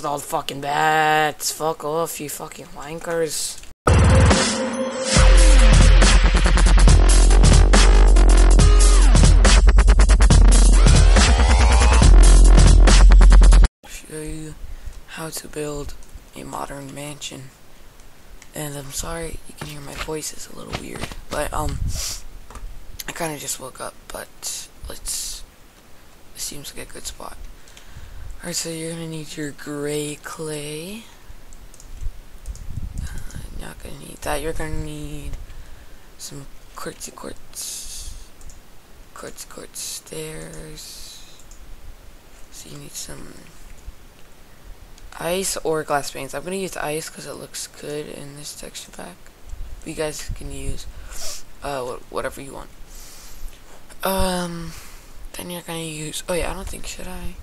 With all the fucking bats. Fuck off, you fucking wankers. Show you how to build a modern mansion. And I'm sorry you can hear my voice is a little weird, but um I kind of just woke up, but let's this seems like a good spot. Alright, so you're gonna need your gray clay. Uh, not gonna need that. You're gonna need some quartzy quartz, quartz quartz stairs. So you need some ice or glass panes. I'm gonna use ice because it looks good in this texture pack. But You guys can use uh whatever you want. Um, then you're gonna use. Oh yeah, I don't think should I.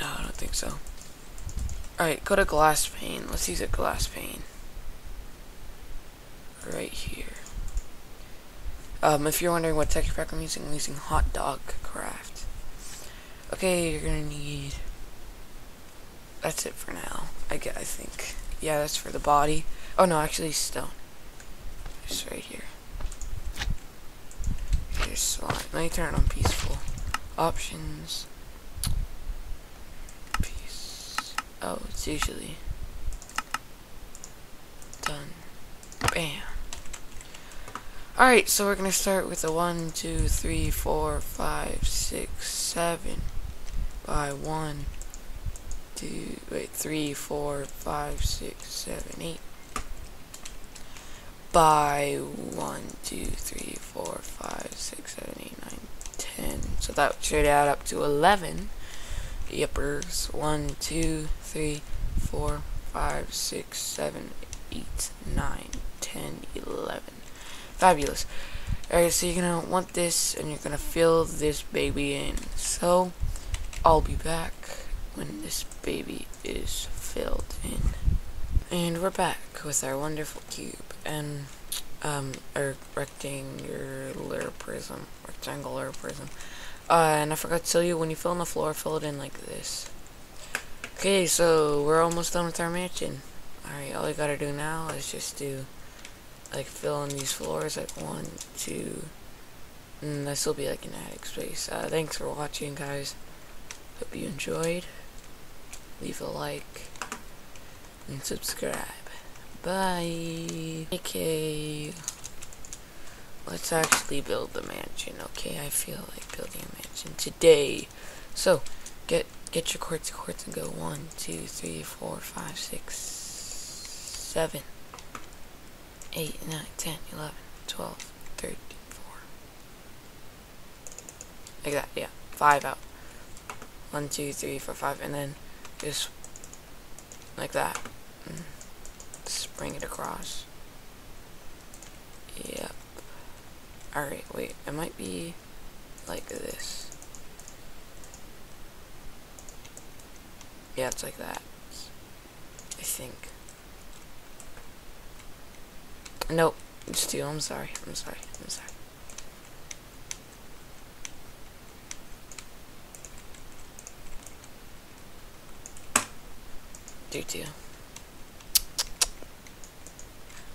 No, I don't think so. Alright, go to glass pane. Let's use a glass pane. Right here. Um, if you're wondering what texture pack I'm using, I'm using Hot Dog Craft. Okay, you're gonna need... That's it for now, I get, I think. Yeah, that's for the body. Oh no, actually stone. It's right here. Here's slime. Let me turn on peaceful. Options. Oh, it's usually done. Bam. Alright, so we're gonna start with a one, two, three, four, five, six, seven. by 1, 2, wait, three, four, five, six, seven, eight. by 1, 2, 3, 4, 5, 6, 7, 8, 9, 10. So that should add up to 11. Yippers. 1, 2, 3, 4, 5, 6, 7, 8, 9, 10, 11. Fabulous. Alright, so you're gonna want this and you're gonna fill this baby in. So, I'll be back when this baby is filled in. And we're back with our wonderful cube and um a rectangular prism. Rectangular prism. Uh, and I forgot to tell you, when you fill in the floor, fill it in like this. Okay, so we're almost done with our mansion. Alright, all you gotta do now is just do like fill in these floors like one, two, and this will be like an attic space. Uh, thanks for watching, guys. Hope you enjoyed. Leave a like and subscribe. Bye. Okay. Let's actually build the mansion. Okay, I feel like building a mansion today. So, get get your quartz quartz and go one, two, three, four, five, six, seven. 8, 9, 10, 11, 12, 13, 4. Like that, yeah. 5 out. 1, 2, 3, 4, 5, and then just like that. Mm. Just bring it across. Yep. Alright, wait. It might be like this. Yeah, it's like that. I think. Nope. It's two. I'm sorry. I'm sorry. I'm sorry. Do two.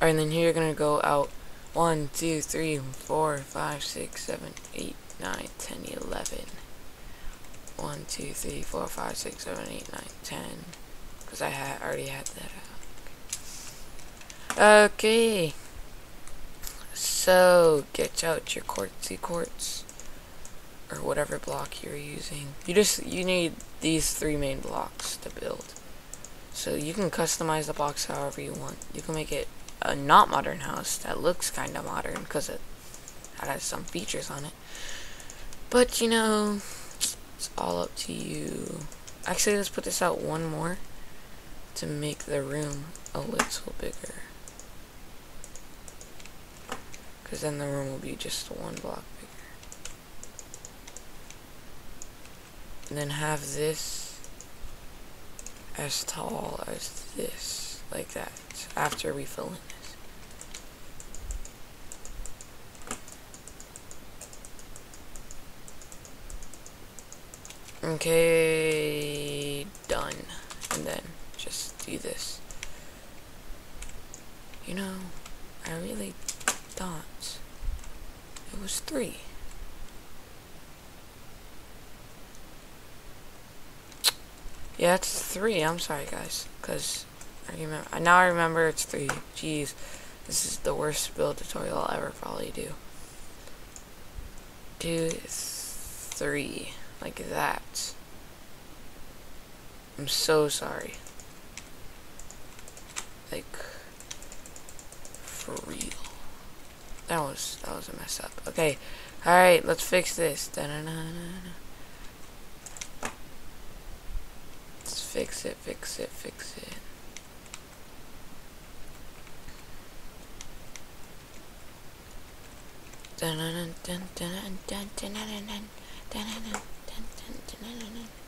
Alright, and then here you're gonna go out 1, 2, 3, 4, 5, 6, 7, 8, 9, 10, 11. 1, 2, 3, 4, 5, 6, 7, 8, 9, 10. Because I had already had that out. Okay. So, get out your quartzy quartz or whatever block you're using. You just you need these three main blocks to build. So you can customize the box however you want. You can make it a not modern house that looks kind of modern because it has some features on it. But you know, it's all up to you. Actually, let's put this out one more to make the room a little bigger. Because then the room will be just one block bigger. And then have this as tall as this. Like that. After we fill in this. Okay, done. And then just do this. You know, I really thought it was three. Yeah, it's three. I'm sorry, guys, because I remember. Now I remember it's three. Jeez, this is the worst build tutorial I'll ever probably do. Two, three, like that. I'm so sorry. Like, for real. That was that was a mess up. Okay, all right, let's fix this. -da let's fix it, fix it, fix it. Dun dun dun dun dun dun dun dun dun dun dun てねねねね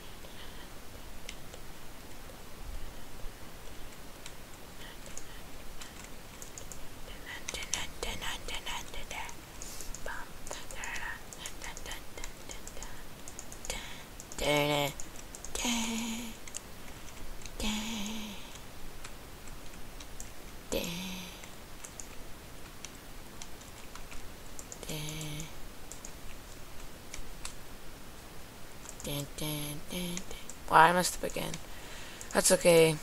I messed up again. That's okay.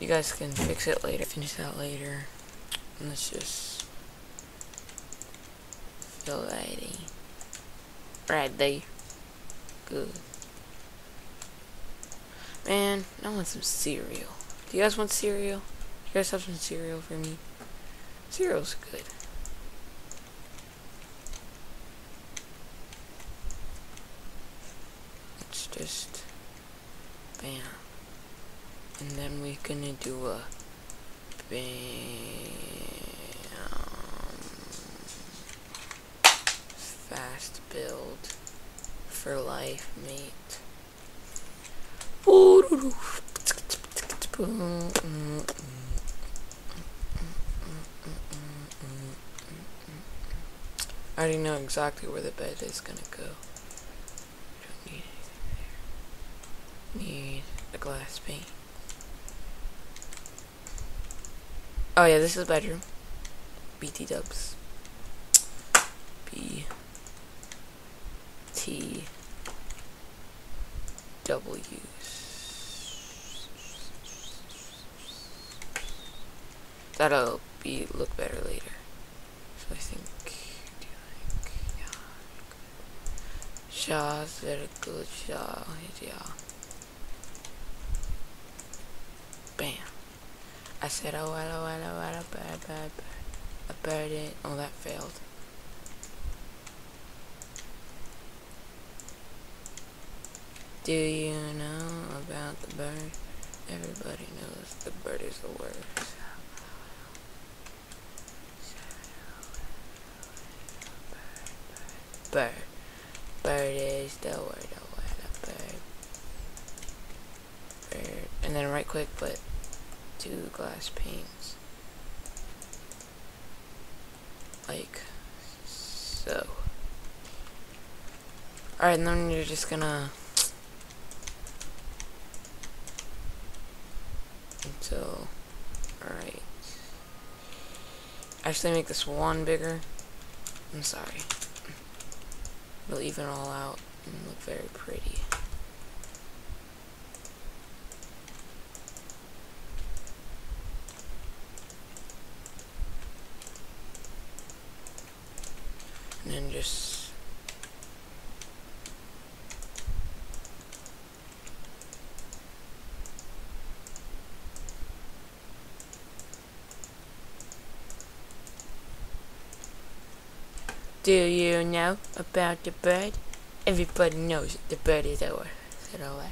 You guys can fix it later. Finish that later. And let's just feel ready. Ready. Good. Man, I want some cereal. Do you guys want cereal? Do you guys have some cereal for me? Cereal's good. It's just bam. And then we're gonna do a bam fast build for life, mate. I already know exactly where the bed is gonna go. Don't need anything there. Need a glass pane. Oh yeah, this is bedroom. BT dubs. B T W's. That'll be look better later. So I think do you like yeah. Shaw's very good Shaw yeah. Bam. I said oh what oh what oh what a bird bird bird. A bird it oh that failed. Do you know about the bird? Everybody knows the bird is the worst. Bird. Bird is the word, bird. Bird. And then right quick put two glass panes. Like so. Alright, and then you're just gonna until alright actually make this one bigger I'm sorry it'll even all out and look very pretty and then just Do you know about the bird? Everybody knows the bird is over. Said that.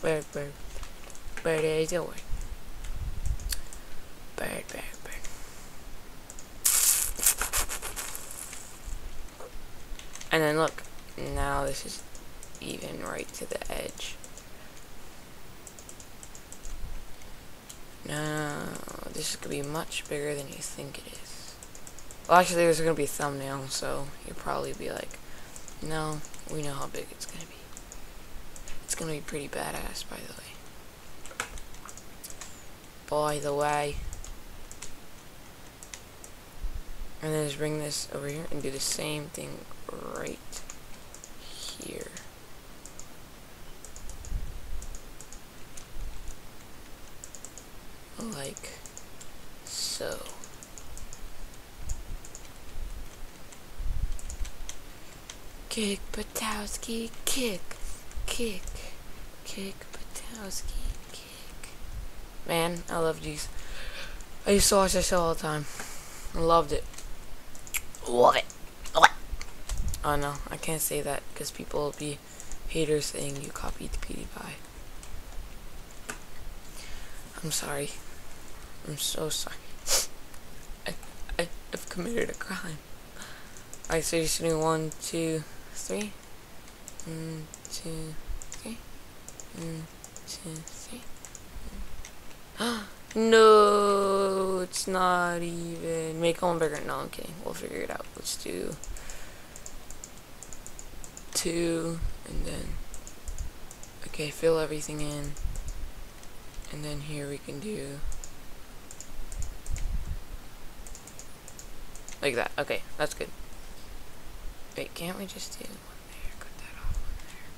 Bird, bird. Bird is over. Bird, bird, bird. And then look, now this is even right to the edge. No, this is going to be much bigger than you think it is. Well, actually, there's going to be a thumbnail, so you'll probably be like, no, we know how big it's going to be. It's gonna be pretty badass, by the way. By the way. And then just bring this over here and do the same thing right here. Like so. Kick Buttowski, kick, kick, kick Buttowski, kick. Man, I love these. I used to watch this show all the time. I loved it. Love it. Love it. Oh no, I can't say that because people will be haters saying you copied PewDiePie. I'm sorry. I'm so sorry. I, I, I've committed a crime. You're doing one, two, three. One, two, three. One, two, three. no, it's not even. Make one bigger. No, I'm kidding. We'll figure it out. Let's do two, and then. Okay, fill everything in. And then here we can do like that. Okay, that's good. Wait, can't we just do one there, cut that off,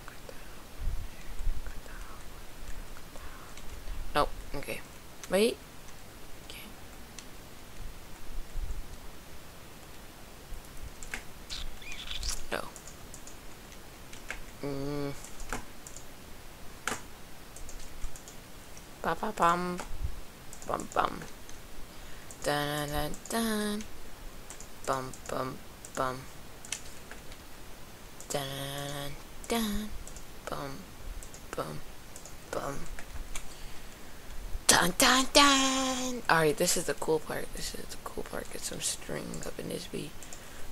cut that off, cut that off, cut that off. Nope, okay. Wait. No. Mm. Ba dun. Bum bum bum. Dun dun dun. Alright, this is the cool part. This is the cool part. Get some string up in this beat.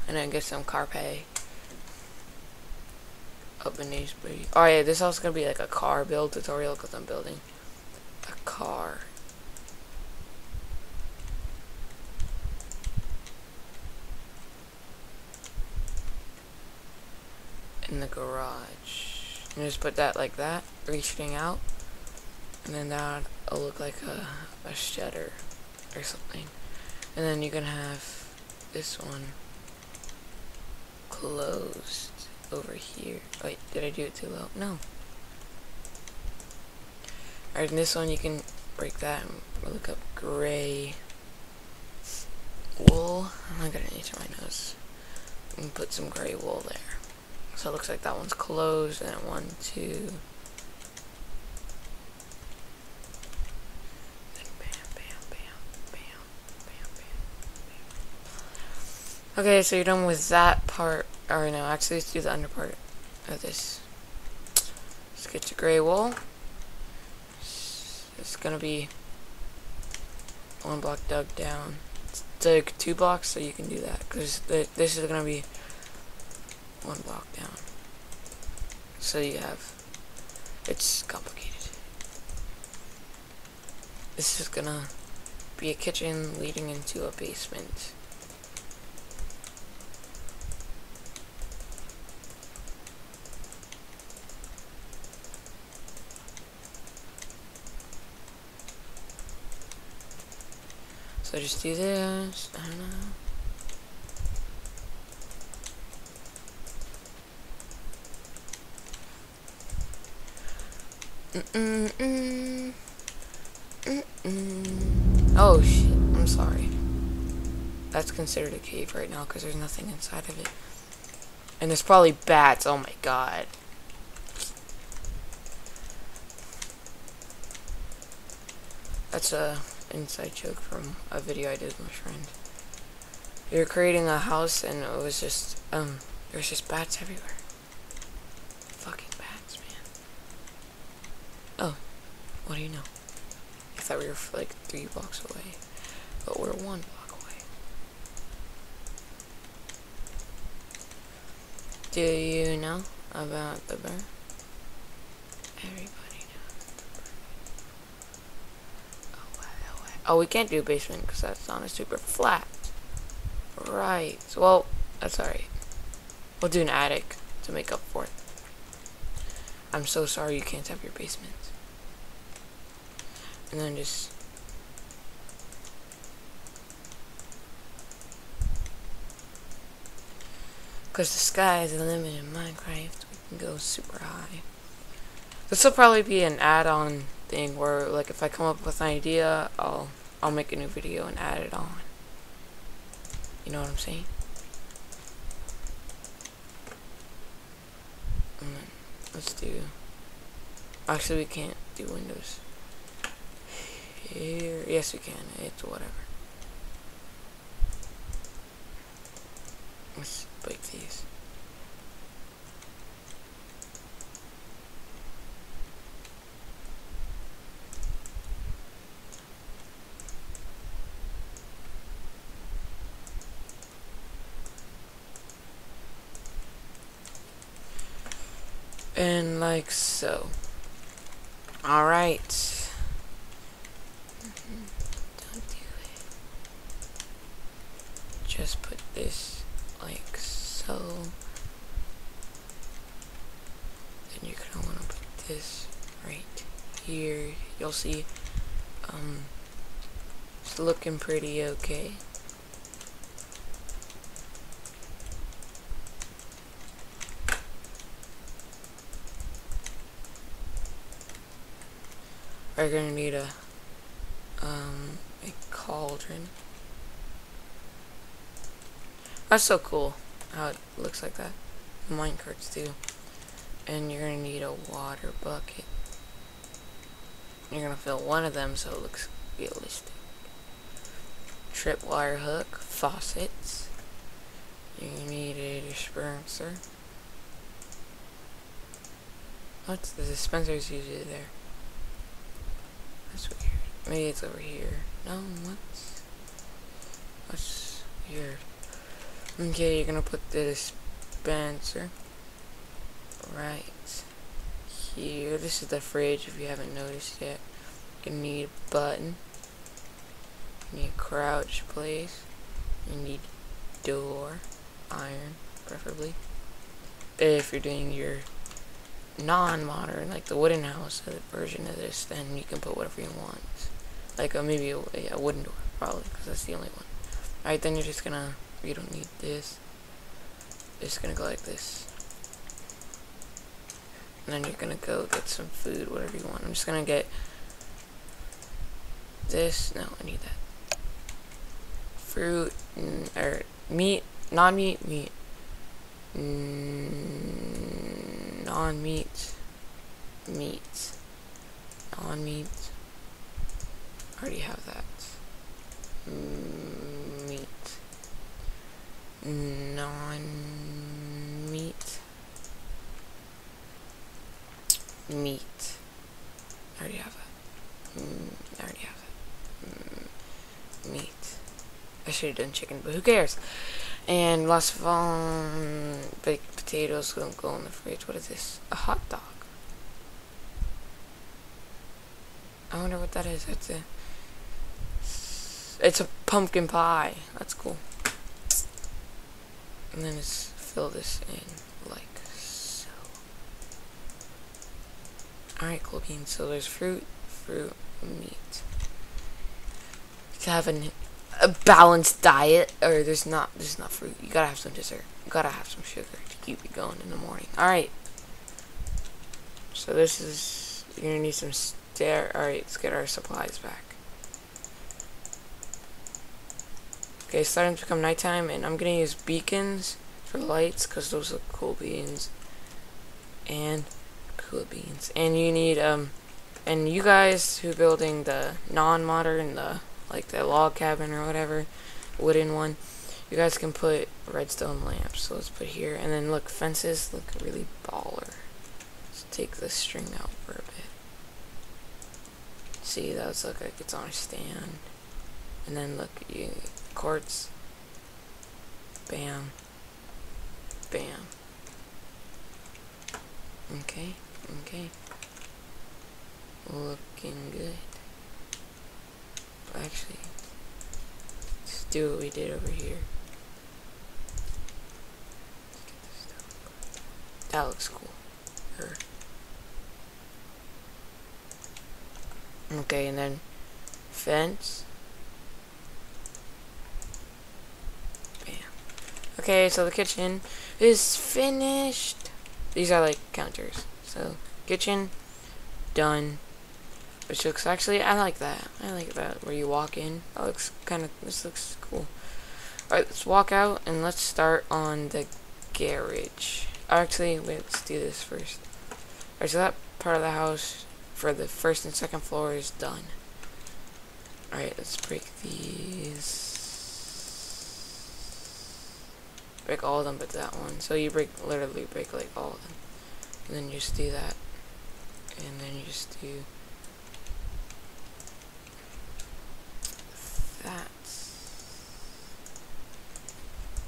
And then get some carpe up in these beat. Oh yeah, this is also gonna be like a car build tutorial because I'm building a car. In the garage. And just put that like that, reaching out. And then that'll look like a, a shutter or something. And then you can have this one closed over here. Wait, did I do it too low? No. Alright, in this one you can break that and look up gray wool. I'm not gonna need my nose. And put some gray wool there. So it looks like that one's closed and one, two. Okay, so you're done with that part. Or no, actually let's do the under part of this. Let's get your gray wool. It's gonna be one block dug down. Dig two blocks so you can do that because this is gonna be one block down. So you have it's complicated. This is gonna be a kitchen leading into a basement. So just do this. I don't know. Mm -mm. Oh shit, I'm sorry. That's considered a cave right now because there's nothing inside of it. And there's probably bats, oh my god. That's a inside joke from a video I did with my friend. We were creating a house and it was just, um, there's just bats everywhere. Fucking bats, man. Oh, do you know? I thought we were like three blocks away, but we're one block away. Do you know about the bear? Everybody. knows. Oh, oh, oh, we can't do basement because that's not a super flat. Right. Well, uh, that's alright. We'll do an attic to make up for it. I'm so sorry you can't have your basement. And then just Because the sky is the limit in Minecraft, we can go super high. This will probably be an add-on thing where, like, if I come up with an idea, I'll I'll make a new video and add it on. You know what I'm saying? let's do. Actually, we can't do Windows. Here, yes, we can. It's whatever. Let's break these. And like so. Alright. Just put this like so. Then you're gonna wanna put this right here. You'll see um it's looking pretty okay. are gonna need a um a cauldron. That's so cool how it looks like that. Minecarts do. And you're gonna need a water bucket. You're gonna fill one of them so it looks realistic. Tripwire hook, faucets. You need a dispenser. What's the dispenser's usually there? That's weird. Maybe it's over here. No, what's... What's weird? Okay, you're gonna put the dispenser right here. This is the fridge if you haven't noticed yet. You need a button. You need a crouch place. You need door. Iron, preferably. If you're doing your non-modern, like the wooden house version of this, then you can put whatever you want. Like a, maybe a, a wooden door, probably, because that's the only one. Alright, then you're just gonna, you don't need this. It's gonna go like this. And then you're gonna go get some food, whatever you want. I'm just gonna get this. No, I need that. Fruit, or meat, non-meat, meat. Mm, non-meat, meat, non-meat, already have that, meat, non-meat, meat, I already have that, mm, I already have that, mm, meat, I should have done chicken, but who cares? And last of all, mm, baked potatoes gonna go in the fridge. What is this? A hot dog. I wonder what that is. It's a it's a pumpkin pie. That's cool. And then let's fill this in like so. Alright, cool beans. So there's fruit, fruit, meat. To have an a balanced diet, or there's not there's not fruit. You gotta have some dessert. You gotta have some sugar to keep you going in the morning. All right. So this is you're gonna need some stair. All right, let's get our supplies back. Okay, it's starting to become nighttime, and I'm gonna use beacons for lights because those look cool beans. And cool beans. And you need um, and you guys who building the non-modern the like the log cabin or whatever, wooden one, you guys can put redstone lamps. So let's put here, and then look, fences look really baller. Let's take the string out for a bit. See, that looks like it's on a stand. And then look, you quartz. Bam. Bam. Okay, okay. Looking good. Actually, let's do what we did over here. That looks cool. Her. Okay, and then fence. Okay, so the kitchen is finished. These are like counters. So, kitchen, done. Which looks actually, I like that. I like that where you walk in. That looks kind of, this looks cool. Alright, let's walk out and let's start on the garage. Actually, wait, let's do this first. Alright, so that part of the house for the first and second floor is done. Alright, let's break these. Break all of them but that one. So you break, literally break like all of them. And then you just do that. And then you just do that.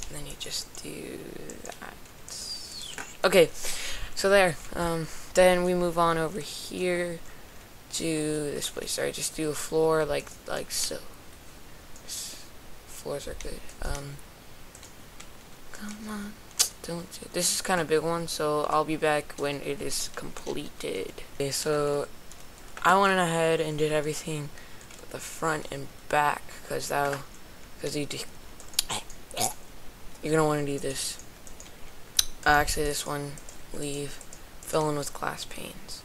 And then you just do that. Okay, so there. Um, then we move on over here to this place. Sorry, just do a floor like like so. Floors are good. Um, come on, don't. Do, this is kind of big one, so I'll be back when it is completed. Okay, so I went ahead and did everything, the front and back, cause that, cause you you're gonna want to do this. Uh, actually, this one leave, fill in with glass panes.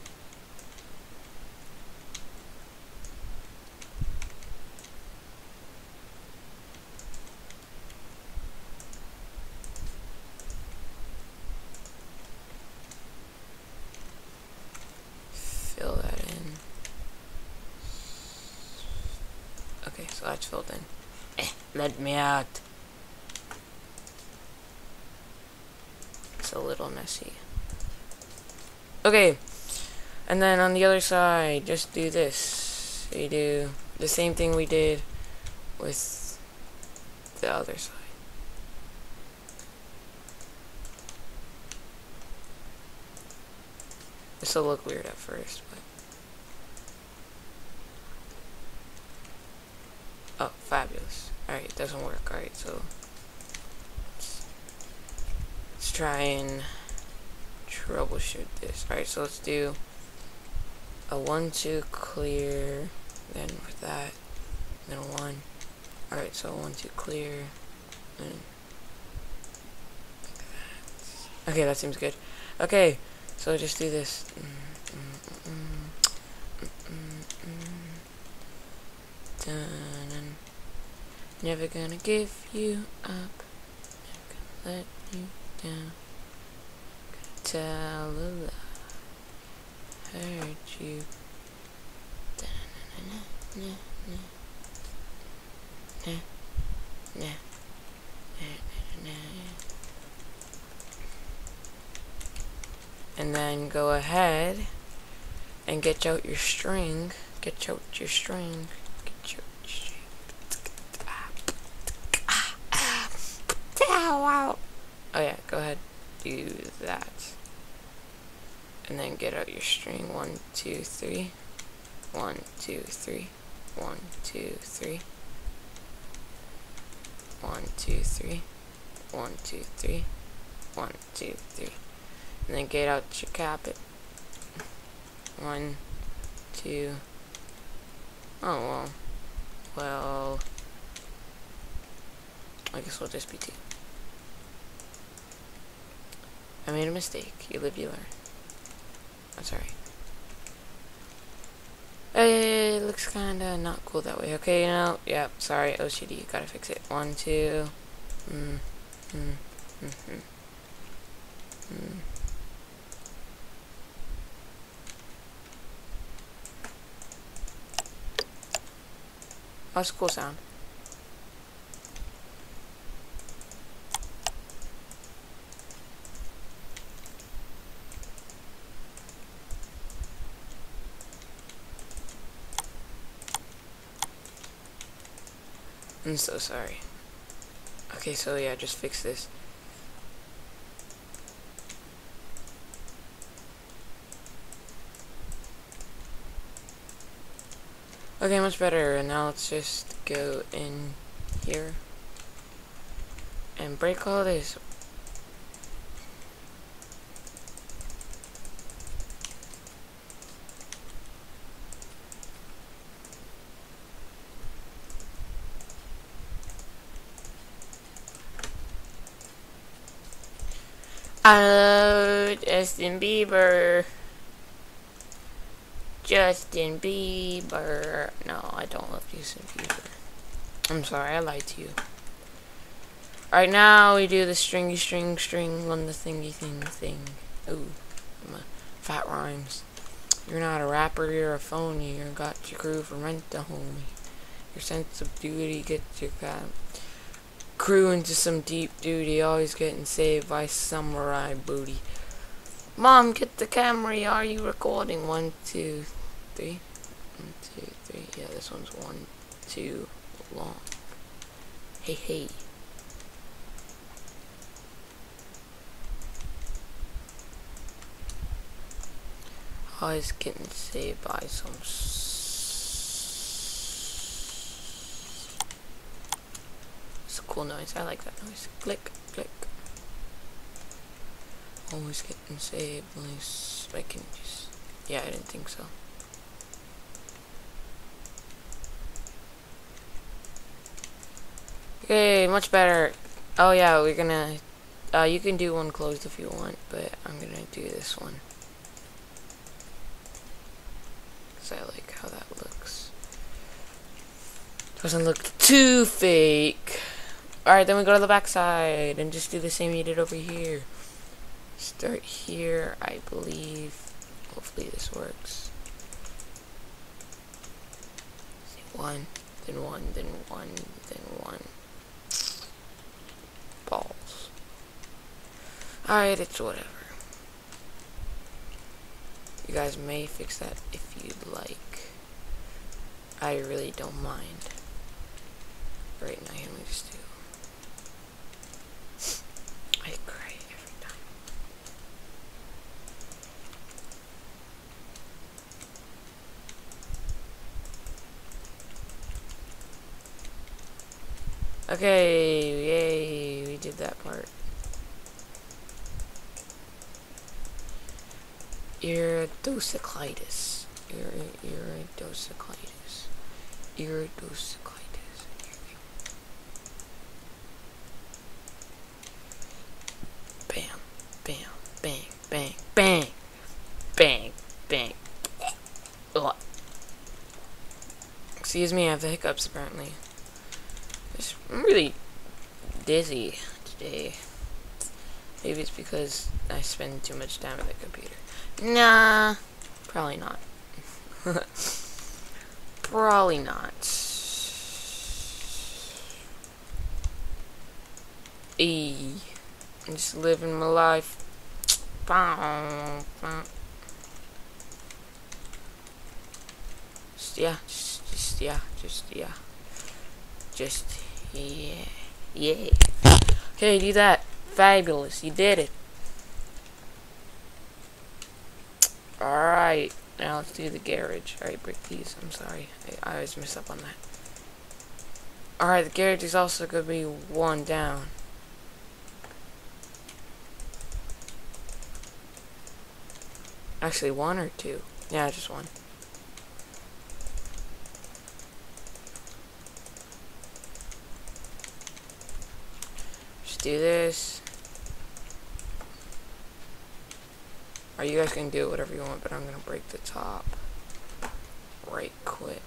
Fill that in. Filled in. Eh, let me out. It's a little messy. Okay, and then on the other side, just do this. You do the same thing we did with the other side. This will look weird at first, but... Oh, fabulous. Alright, it doesn't work. Alright, so... Let's, let's try and troubleshoot this. Alright, so let's do a 1, 2 clear, then with that, then a 1. Alright, so 1, 2 clear, and. Okay, that seems good. Okay, so just do this. Mm, mm, mm, Dun, never gonna give you up. Never gonna let you down. Gonna tell a lie. Hurt you. Nah, nah, nah, and then go ahead and get out your string. Get out your string. Get out your string. Oh yeah, go ahead. Do that. And then get out your string. One, two, three. One, two, three. One, two, three. One, two, three. One, two, three. One, two, three and then get out your carpet. One, two. Oh well. Well, I guess we'll just be two. I made a mistake. You live, you learn. That's alright. Hey, it looks kinda not cool that way. Okay, you know, yeah, sorry, OCD, gotta fix it. One, two, mm, mm, mm, mm, mm. That's a cool sound. I'm so sorry. Okay, so yeah, just fix this. Okay, much better. And now let's just go in here and break all this. Oh, Justin Bieber. Justin Bieber. No, I don't love Justin Bieber. I'm sorry, I lied to you. Right now we do the stringy string string on the thingy thing thing. Ooh, fat rhymes. You're not a rapper, you're a phony. You got your crew for rent to homie. Your sense of duty gets your cat crew into some deep duty, always getting saved by samurai booty. Mom, get the camera. Are you recording? One, two, three. One, two, three. Yeah, this one's one, two, long. Hey, hey. Always getting saved by some cool noise. I like that noise. Click, click. Always getting saved. Nice. I can just. Yeah, I didn't think so. Okay, much better. Oh yeah, we're gonna. Uh, you can do one closed if you want, but I'm gonna do this one. Cause I like how that looks. Doesn't look too fake. Alright, then we go to the back side and just do the same you did over here. Start here, I believe. Hopefully this works. One, then one, then one, then one. Balls. Alright, it's whatever. You guys may fix that if you'd like. I really don't mind. Right now, let me just do Okay, yay, we did that part. Iridocyclitis. Iridocyclitis. Iridocyclitis. Bam, bam, bang, bang, bang, bang, bang. Ugh. Excuse me, I have the hiccups apparently. I'm really dizzy today. Maybe it's because I spend too much time at the computer. Nah, probably not. probably not. E. I'm just living my life. Just, yeah, just, just, yeah, just, yeah. Just, yeah. Yeah. Okay, do that. Fabulous. You did it. Alright. Now let's do the garage. Alright, break these. I'm sorry. I, I always mess up on that. Alright, the garage is also going to be one down. Actually, one or two? Yeah, just one. Just do this. Or you guys gonna do whatever you want, but I'm gonna break the top right quick.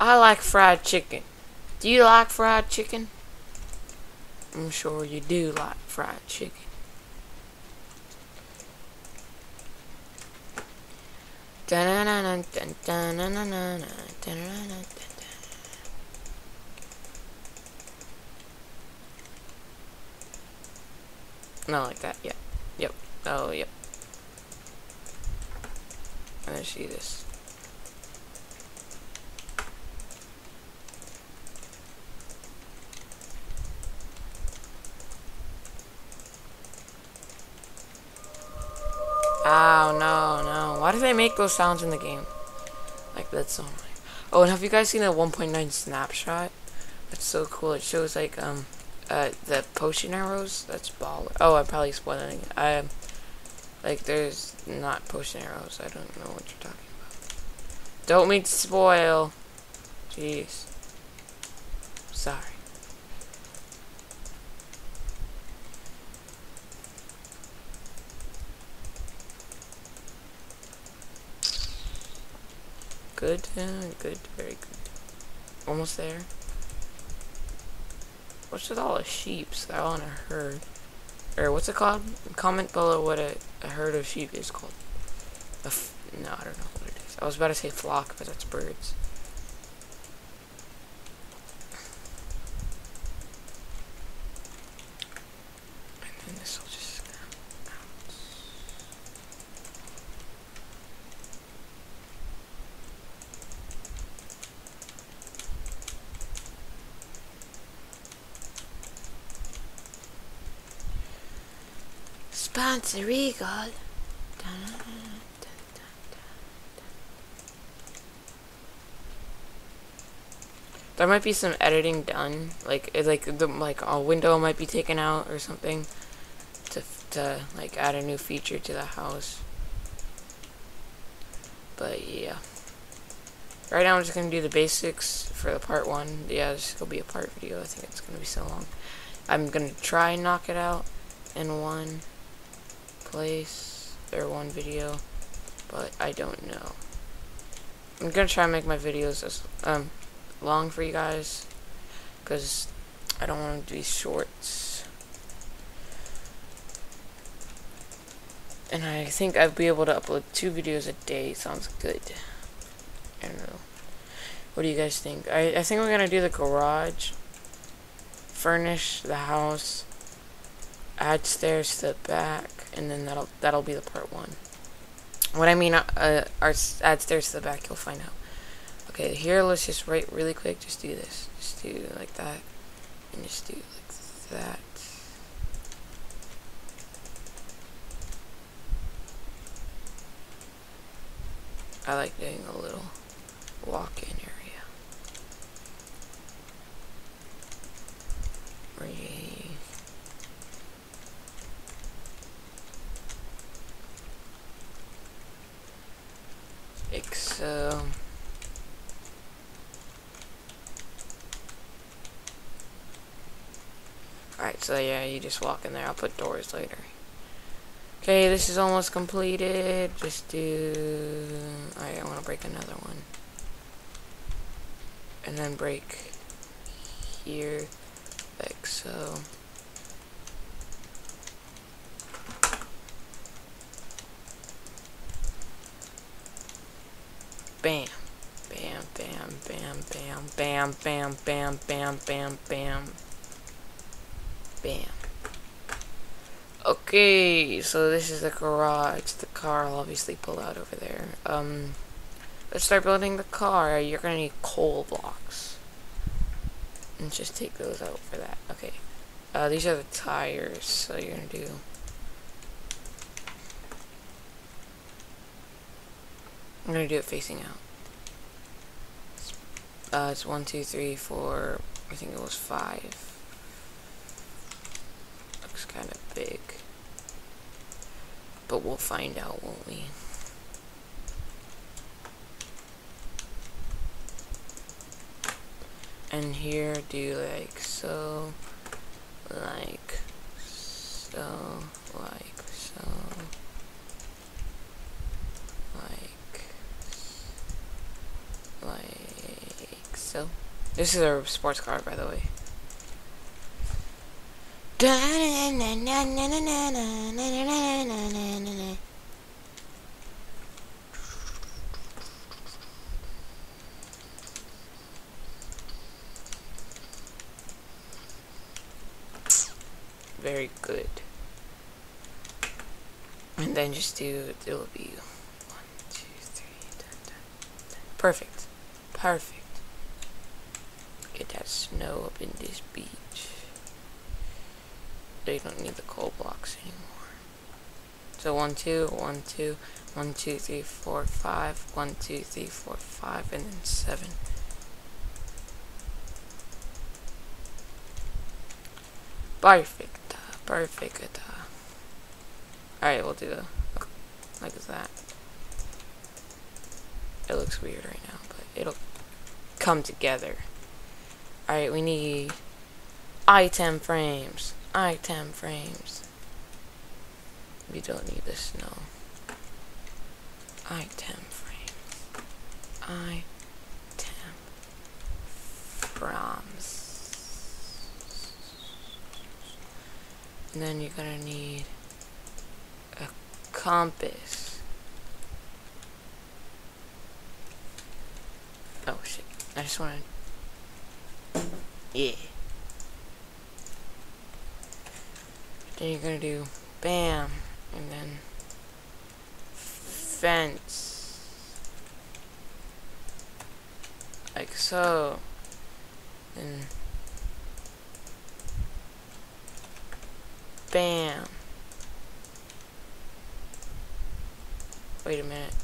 I like fried chicken. Do you like fried chicken? I'm sure you do like fried chicken. Not like that, yep. Yep. Oh, yep. I see this. Oh, no, no. Why do they make those sounds in the game? Like, that's so. Oh, and have you guys seen the 1.9 snapshot? That's so cool. It shows, like, um, uh, the potion arrows. That's baller. Oh, I'm probably spoiling it. Um, like, there's not potion arrows. I don't know what you're talking about. Don't mean to spoil. Jeez. Sorry. Uh, good, very good. Almost there. What's with all the sheeps? I want a herd. Or what's it called? Comment below what a, a herd of sheep is called. No, I don't know what it is. I was about to say flock, but that's birds. And then this will just snap out. There might be some editing done, like like the like a window might be taken out or something, to to like add a new feature to the house. But yeah, right now I'm just gonna do the basics for the part one. Yeah, this will be a part video. I think it's gonna be so long. I'm gonna try and knock it out in one place or one video, but I don't know. I'm gonna try and make my videos as um long for you guys because I don't want them to be shorts. And I think I'd be able to upload two videos a day. Sounds good. I don't know. What do you guys think? I, I think we're gonna do the garage, furnish the house, add stairs to the back, and then that'll that'll be the part one. What I mean, uh, add stairs to the back, you'll find out. Okay, here let's just write really quick. Just do this. Just do like that, and just do like that. I like doing a little walk-in area. Re like so. Alright, so yeah, you just walk in there. I'll put doors later. Okay, this is almost completed. Just do... Alright, I want to break another one. And then break here, like so. Bam. Bam. Bam, bam, bam, bam, bam, bam, bam, bam, bam, bam. Okay, so this is the garage. The car will obviously pull out over there. Um, let's start building the car. You're gonna need coal blocks. And just take those out for that. Okay. Uh, these are the tires, so you're gonna do... I'm gonna do it facing out. Uh, it's one, two, three, four, I think it was five looks kind of big. But we'll find out, won't we? And here, do like so, like so, like so, like, like so. This is a sports car, by the way. Very good. And then just do, it'll be one, two, three, ten, ten, ten. Perfect. Perfect. Get that snow up in this beach you don't need the coal blocks anymore. So one, two, one, two, one, two, three, four, five, one, two, three, four, five, and then seven. Perfect. Perfect. Uh. Alright, we'll do the like that. It looks weird right now, but it'll come together. Alright, we need item frames. Item frames. We don't need the snow. Item frames. Item frames. And then you're gonna need a compass. Oh shit. I just wanna Yeah. Then you're gonna do bam and then fence. Like so. And bam. Wait a minute.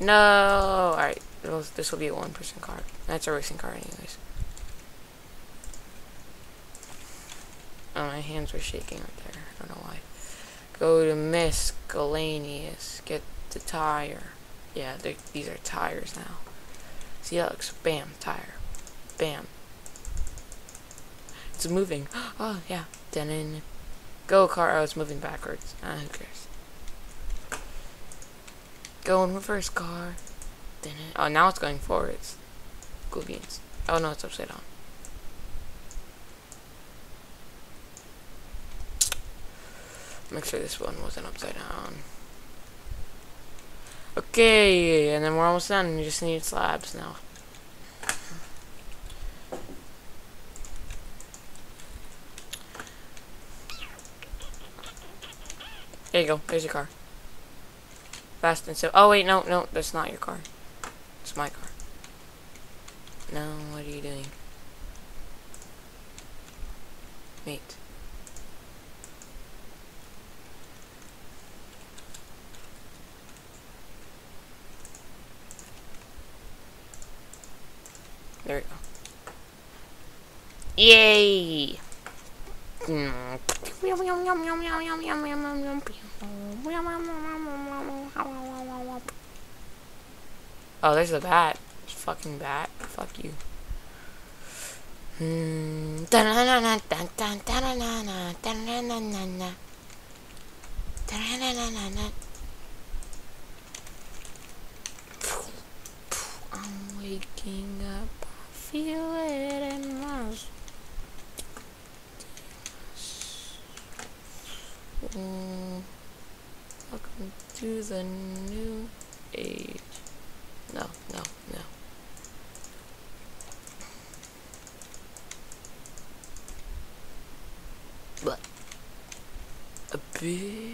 No. Alright this will be a one person card. That's a racing card anyways oh my hands were shaking right there I don't know why Go to miscellaneous. Get the tire. Yeah, these are tires now. See, that looks. Bam, tire. Bam. It's moving. Oh, yeah. Then Go car. Oh, it's moving backwards. Ah, who cares? Go in reverse car. Then Oh, now it's going forwards. Cool beans. Oh, no, it's upside down. Make sure this one wasn't upside down. Okay, and then we're almost done. You just need slabs now. There you go. There's your car. Fast and so. Oh wait, no, no, that's not your car. It's my car. No, what are you doing? Mate. There we go. Yay! Oh, there's a bat. Fucking bat. Fuck you. Hmm. I'm waking up it in my mm, Welcome to the new age. No, no, no. But a bitch.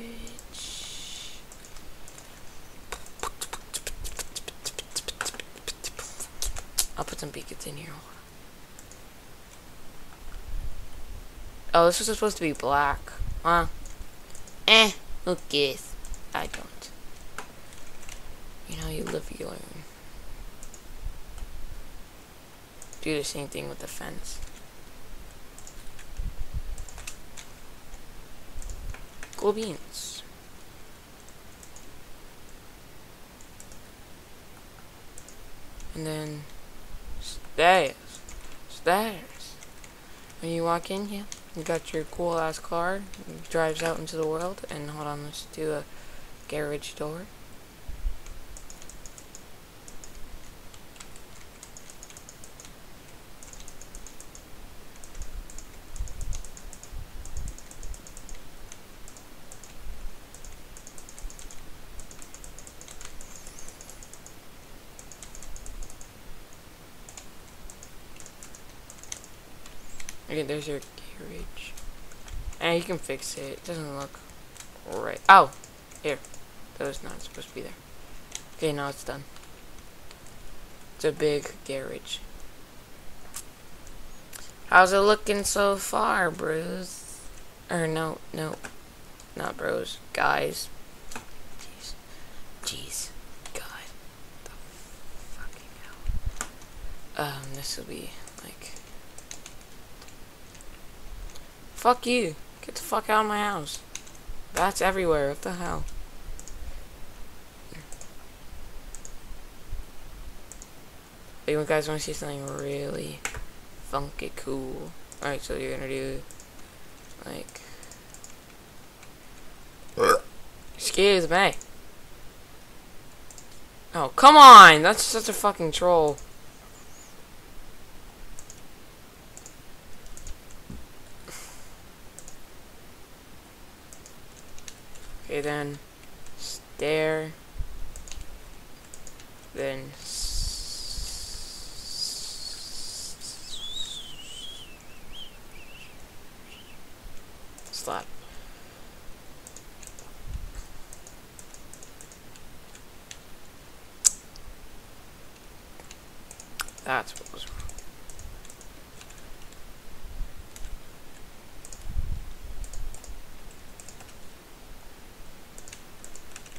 Some beacons in here. Oh, this was supposed to be black. Huh? Eh, who cares? I don't. You know, you live, you learn. Do the same thing with the fence. Cool beans. And then Stairs. Stairs. When you walk in here, you got your cool ass car, drives out into the world, and hold on, let's do a garage door. Okay, there's your garage. And you can fix it. It doesn't look right. Oh! Here. That was not supposed to be there. Okay, now it's done. It's a big garage. How's it looking so far, bros? Or no, no. Not bros. Guys. Jeez. Jeez. God. The fucking hell. Um, this will be, like... Fuck you. Get the fuck out of my house. Bats everywhere. What the hell? But you guys want to see something really funky cool? Alright, so you're gonna do like. Excuse me. Oh, come on! That's such a fucking troll. Stair, then slap. That's what was wrong.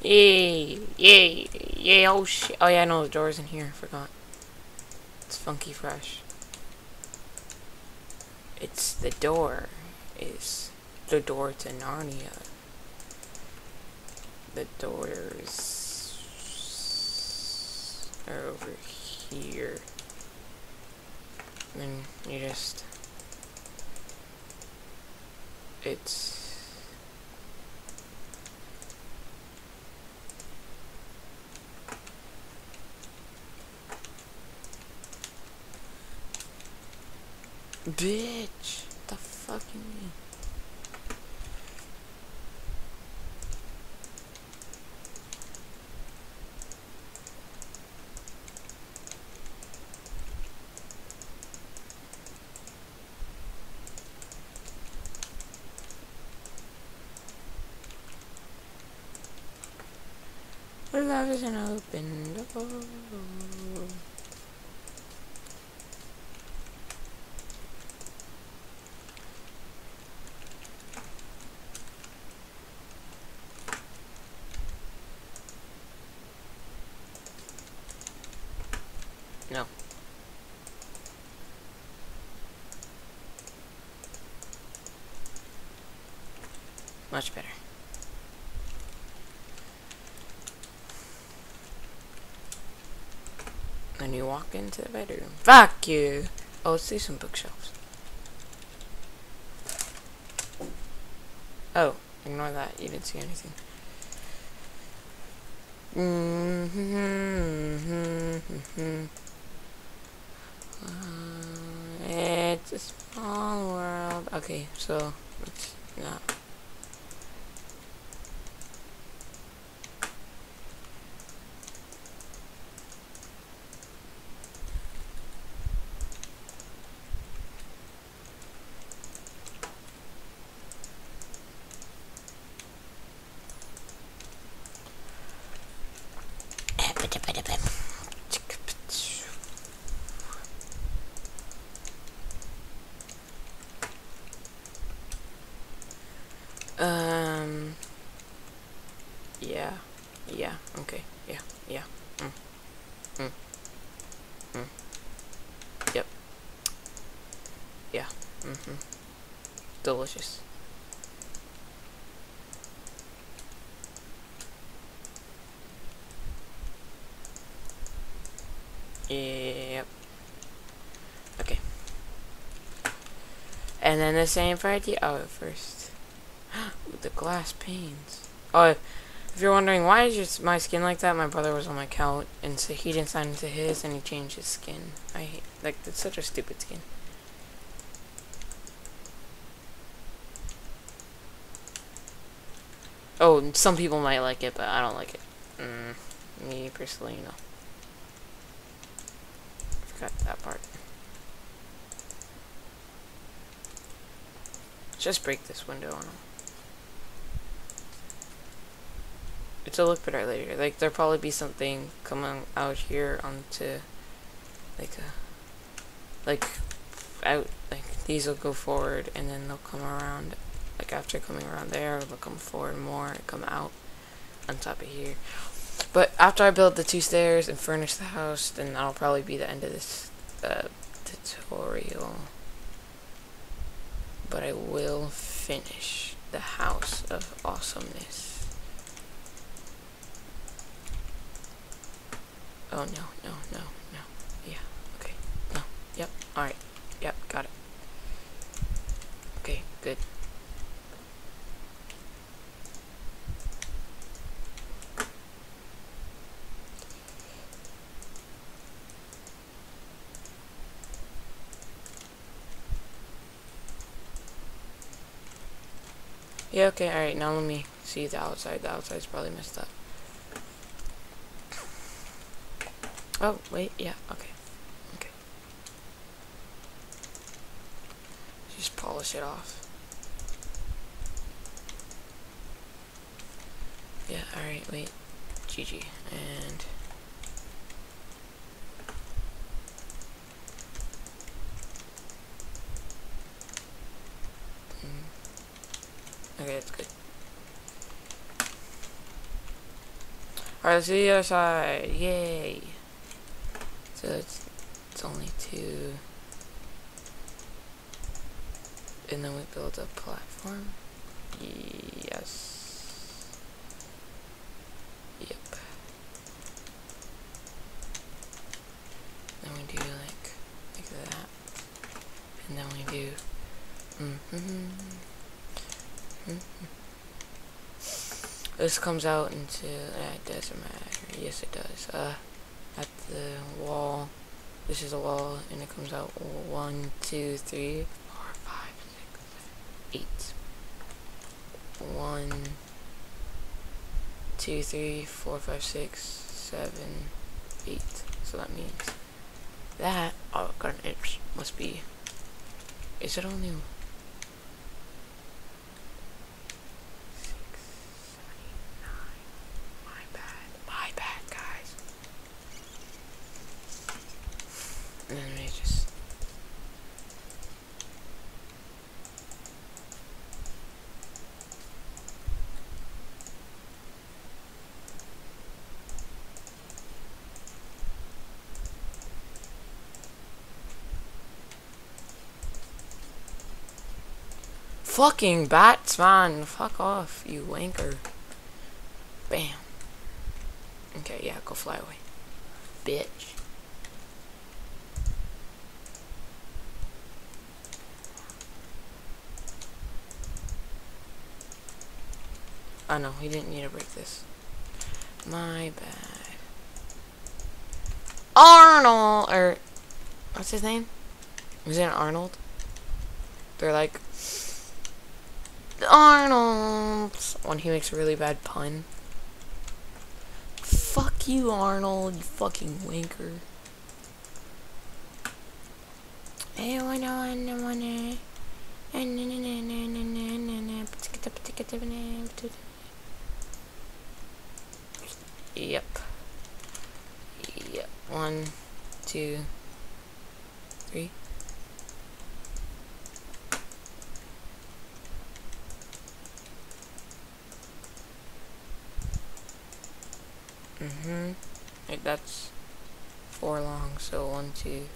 Yay! Yay! Yay! Oh shit! Oh yeah, no, the door's in here. I forgot. It's funky fresh. It's the door. Is the door to Narnia. The doors are over here. And you just it's Bitch! What the fuck you mean? Love is an open door. No. Much better. Into the bedroom. Fuck you! Oh, let's see some bookshelves. Oh, ignore that. You didn't see anything. Mm-hmm. Uh, it's a small world. Okay, so let's not. Um. Yeah. Yeah. Okay. Yeah. Yeah. Mm. Mm. Mm. Yep. Yeah. Mm-hmm. Delicious. Yep. Okay. And the same for oh first. With the glass panes. Oh, if you're wondering why is my skin like that, my brother was on my couch and so he didn't sign into his and he changed his skin. I hate like it's such a stupid skin. Oh, some people might like it, but I don't like it. Mm, me personally, no. Forgot that part. Just break this window on them. It'll look better later. Like there'll probably be something coming out here onto like a like out like these will go forward and then they'll come around like after coming around there they'll come forward more and come out on top of here. But after I build the two stairs and furnish the house, then that'll probably be the end of this uh, tutorial. But I will finish the house of awesomeness. Oh no, no, no, no. Yeah. Okay. No, yep. Alright. Yep, got it. Okay, good. Yeah, okay, alright, now let me see the outside. The outside's probably messed up. Oh, wait, yeah, okay. Okay. Just polish it off. Yeah, alright, wait. GG. And... Okay, that's good. Alright, let's see the other side. Yay. So it's, it's only two. And then we build a platform. Yes. Yep. Then we do like like that. And then we do mm -hmm. Mm -hmm. This comes out into uh, doesn't matter. Yes it does. Uh at the wall. This is a wall, and it comes out one, two, three, four, five, six, seven, eight. One, two, three, four, five, six, seven, eight. So that means that oh god, it must be. Is it only? Fucking batsman. Fuck off, you wanker. Bam. Okay, yeah, go fly away. Bitch. Oh no, he didn't need to break this. My bad. Arnold! Or, what's his name? Was it Arnold? They're like, Arnold! When he makes a really bad pun. Fuck you, Arnold, you fucking wanker. Yep. Yep. One, two, three. Mm-hmm. Like that's four long, so one, two.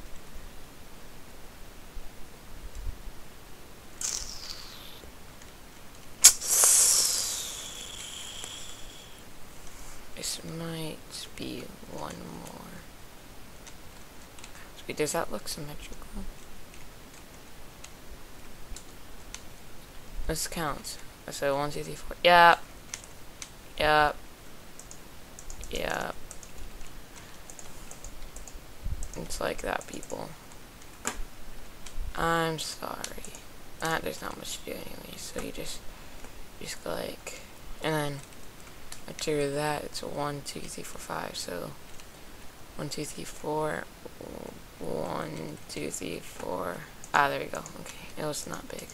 This might be one more. Wait, does that look symmetrical? Let's count. So one, two, three, four. Yeah. Yeah. Yeah. It's like that, people. I'm sorry. Uh, there's not much to do anyway, so you just, just go like, and then after that, it's a one, two, three, four, five. So one, two, three, four, one, two, three, four. Ah, there we go. Okay, it was not big.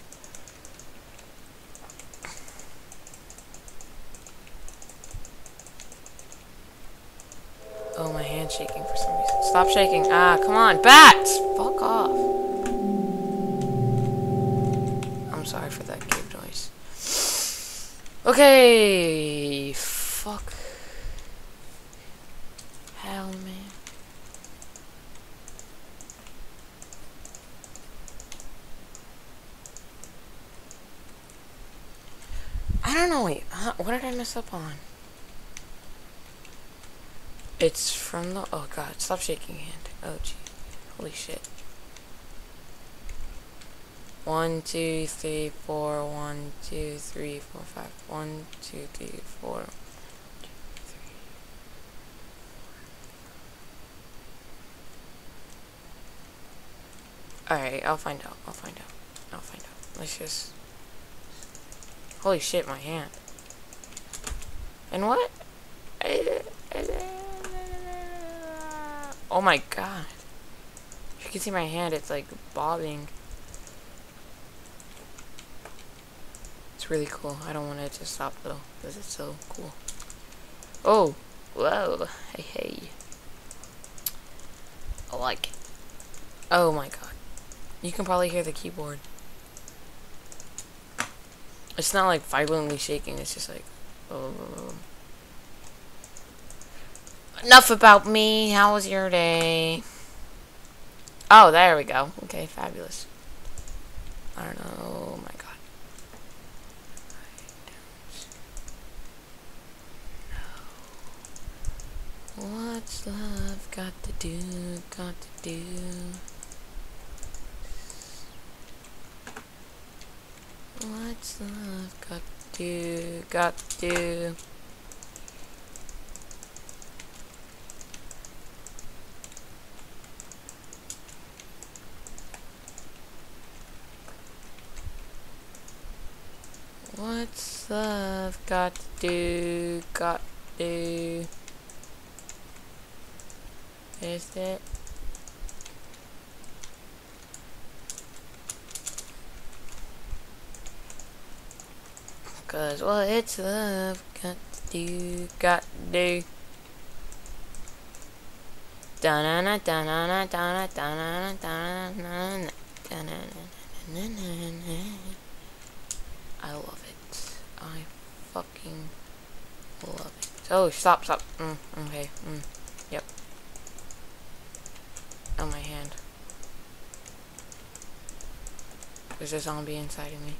Oh, my hand's shaking for some reason. Stop shaking. Ah, come on. Bats! Fuck off. I'm sorry for that cave noise. Okay. Fuck. Hell, man. I don't know, wait, what did I mess up on? It's from the. Oh god, stop shaking hand. Oh gee. Holy shit. One, two, three, four. One, two, three, four, five. One, two, three, four. Alright, I'll find out. I'll find out. I'll find out. Let's just... Holy shit, my hand. And what? Oh my god. If You can see my hand, it's like bobbing. It's really cool. I don't want it to stop though, because it's so cool. Oh, whoa, hey, hey. I like it. Oh my god. You can probably hear the keyboard. It's not like violently shaking, it's just like, oh. Enough about me. How was your day? Oh, there we go. Okay, fabulous. I don't know. Oh my god. What's love got to do? Got to do? What's love got to do? Got to love got to do? Got to? Is it? Cause well it's love got to do, got to do. Da na na da na na da na da na na da na na da na na na I love it. I fucking love it. Oh, stop, stop. Mm, okay. Mm, yep. On my hand. There's a zombie inside of me.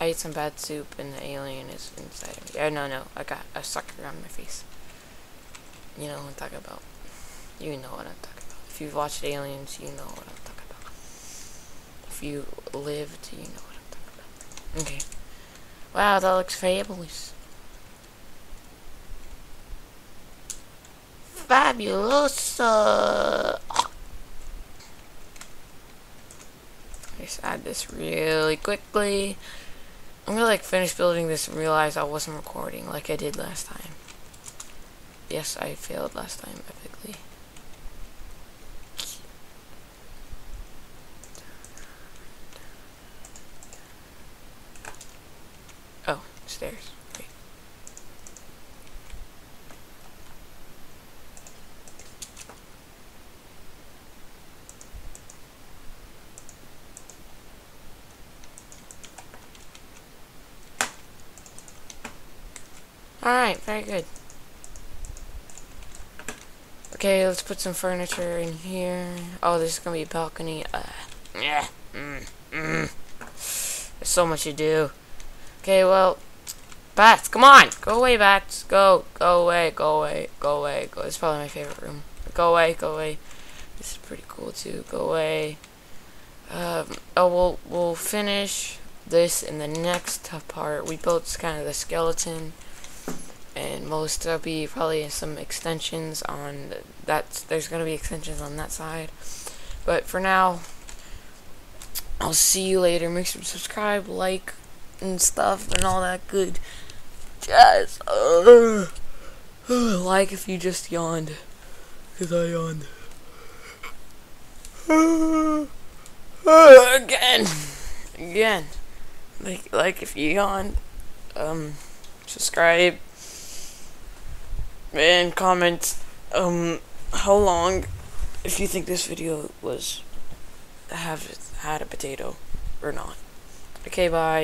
I ate some bad soup and the alien is inside of me. Oh, no, no. I got a sucker on my face. You know what I'm talking about. You know what I'm talking about. If you've watched Aliens, you know what I'm talking about. If you lived, you know what I'm talking about. Okay. Wow, that looks fabulous. Fabulous. Just add this really quickly. I'm gonna like finish building this and realize I wasn't recording like I did last time. Yes, I failed last time epically. Oh, stairs. Wait. Very good. Okay, let's put some furniture in here. Oh, this is gonna be a balcony. Uh, yeah. Mm, mm. There's so much to do. Okay, well, bats, come on, go away, bats, go, go away, go away, go away. Go. It's probably my favorite room. Go away, go away. This is pretty cool too. Go away. Um, oh, we'll we'll finish this in the next tough part. We built kind of the skeleton and most there'll be probably some extensions on that there's gonna be extensions on that side. But for now I'll see you later. Make sure to subscribe like and stuff and all that good jazz. Uh, like if you just yawned because I yawned. Again again. Like like if you yawned um subscribe and comment um how long if you think this video was have had a potato or not. Okay, bye.